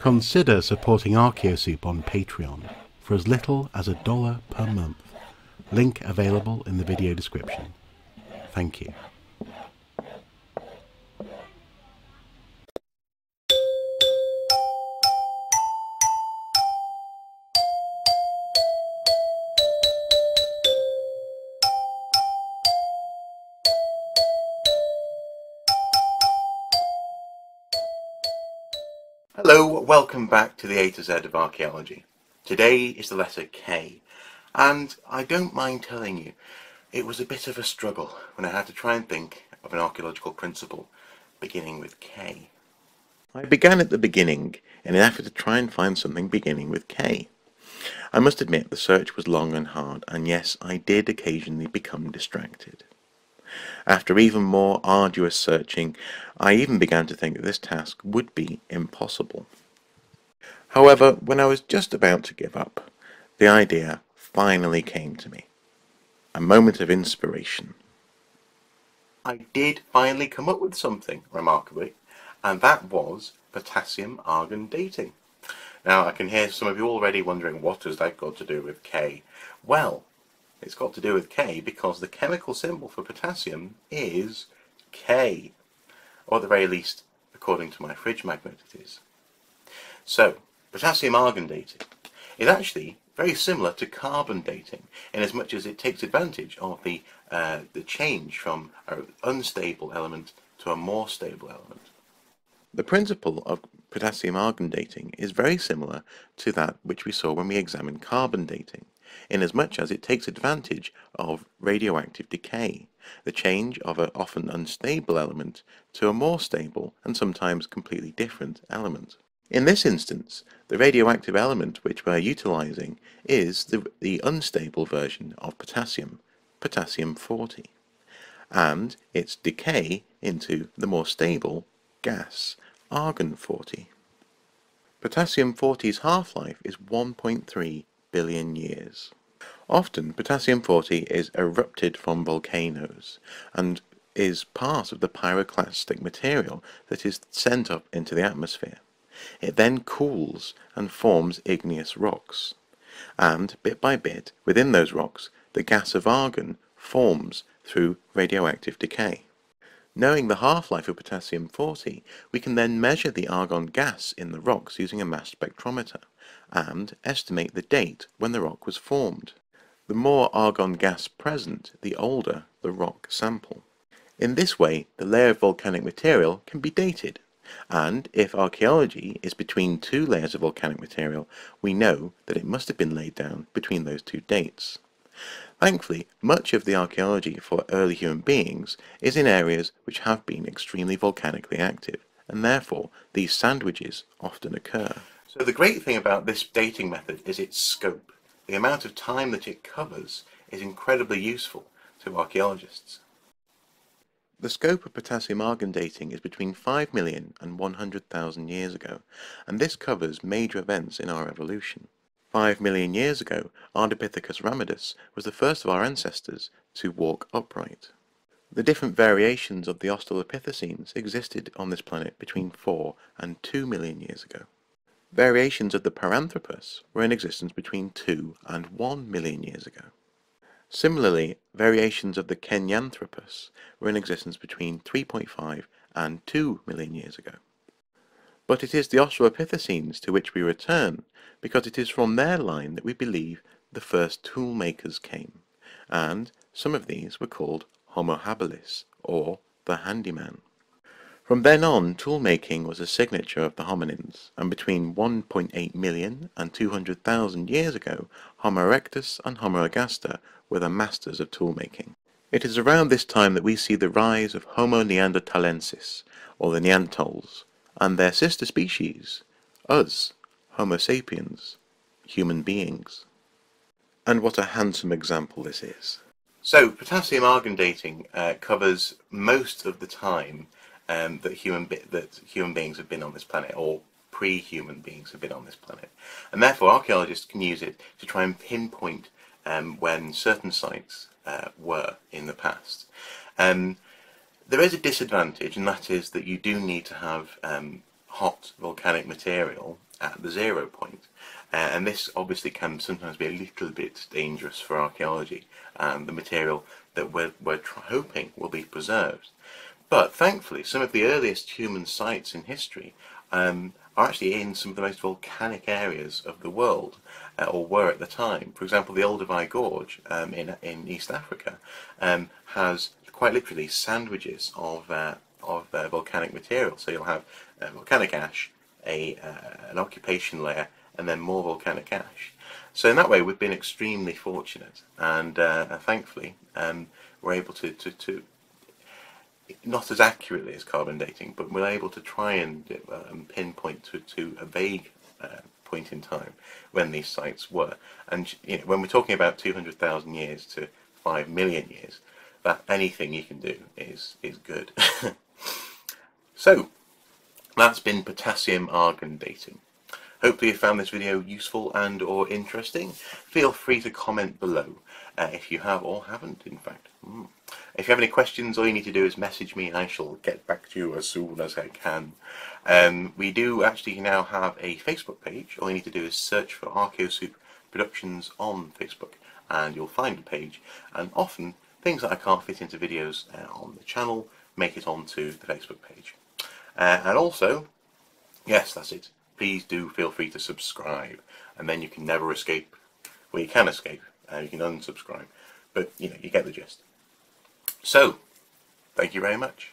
Consider supporting Archaeosoup on Patreon for as little as a dollar per month. Link available in the video description. Thank you. Hello, welcome back to the A to Z of archaeology. Today is the letter K, and I don't mind telling you, it was a bit of a struggle when I had to try and think of an archaeological principle beginning with K. I began at the beginning in an effort to try and find something beginning with K. I must admit the search was long and hard, and yes, I did occasionally become distracted. After even more arduous searching, I even began to think that this task would be impossible. However, when I was just about to give up, the idea finally came to me. A moment of inspiration. I did finally come up with something, remarkably, and that was potassium-argon dating. Now, I can hear some of you already wondering what has that got to do with K? Well, it's got to do with K because the chemical symbol for potassium is K. Or at the very least, according to my fridge magnet it is. So, potassium argon dating is actually very similar to carbon dating in as much as it takes advantage of the, uh, the change from an unstable element to a more stable element. The principle of potassium argon dating is very similar to that which we saw when we examined carbon dating inasmuch as it takes advantage of radioactive decay, the change of an often unstable element to a more stable and sometimes completely different element. In this instance, the radioactive element which we're utilizing is the, the unstable version of potassium, potassium-40, and its decay into the more stable gas, argon-40. Potassium-40's half-life is 1.3 billion years. Often, potassium-40 is erupted from volcanoes and is part of the pyroclastic material that is sent up into the atmosphere. It then cools and forms igneous rocks, and bit by bit, within those rocks, the gas of argon forms through radioactive decay. Knowing the half-life of potassium-40, we can then measure the argon gas in the rocks using a mass spectrometer and estimate the date when the rock was formed. The more argon gas present, the older the rock sample. In this way, the layer of volcanic material can be dated, and if archaeology is between two layers of volcanic material, we know that it must have been laid down between those two dates. Thankfully, much of the archaeology for early human beings is in areas which have been extremely volcanically active, and therefore these sandwiches often occur. So the great thing about this dating method is its scope. The amount of time that it covers is incredibly useful to archaeologists. The scope of potassium argon dating is between 5 million and 100,000 years ago, and this covers major events in our evolution. 5 million years ago, Ardipithecus ramidus was the first of our ancestors to walk upright. The different variations of the Australopithecines existed on this planet between 4 and 2 million years ago. Variations of the Paranthropus were in existence between 2 and 1 million years ago. Similarly, variations of the Kenyanthropus were in existence between 3.5 and 2 million years ago. But it is the Australopithecines to which we return, because it is from their line that we believe the first tool makers came, and some of these were called Homo habilis, or the handyman. From then on, tool-making was a signature of the hominins, and between 1.8 million and 200,000 years ago, Homo erectus and Homo ergaster were the masters of tool-making. It is around this time that we see the rise of Homo neanderthalensis, or the Neanderthals, and their sister species, us, Homo sapiens, human beings. And what a handsome example this is. So, potassium argon dating uh, covers most of the time um, that human that human beings have been on this planet, or pre-human beings have been on this planet, and therefore archaeologists can use it to try and pinpoint um, when certain sites uh, were in the past. Um, there is a disadvantage, and that is that you do need to have um, hot volcanic material at the zero point. Uh, and this obviously can sometimes be a little bit dangerous for archaeology and the material that we're, we're hoping will be preserved. But thankfully, some of the earliest human sites in history um, are actually in some of the most volcanic areas of the world, uh, or were at the time. For example, the Olduvai Gorge um, in, in East Africa um, has quite literally sandwiches of, uh, of uh, volcanic material. So you'll have uh, volcanic ash, a, uh, an occupation layer, and then more volcanic ash. So in that way, we've been extremely fortunate, and uh, thankfully, um, we're able to, to, to, not as accurately as carbon dating, but we're able to try and um, pinpoint to, to a vague uh, point in time when these sites were. And you know, when we're talking about 200,000 years to 5 million years, that anything you can do is, is good. so, that's been potassium argon dating. Hopefully you found this video useful and or interesting. Feel free to comment below uh, if you have or haven't in fact. Mm. If you have any questions all you need to do is message me and I shall get back to you as soon as I can. Um, we do actually now have a Facebook page. All you need to do is search for Archaeosoup Productions on Facebook and you'll find the page and often things that I can't fit into videos uh, on the channel make it onto the Facebook page. Uh, and also, yes that's it, please do feel free to subscribe. And then you can never escape. Well you can escape. Uh, you can unsubscribe. But you know you get the gist. So thank you very much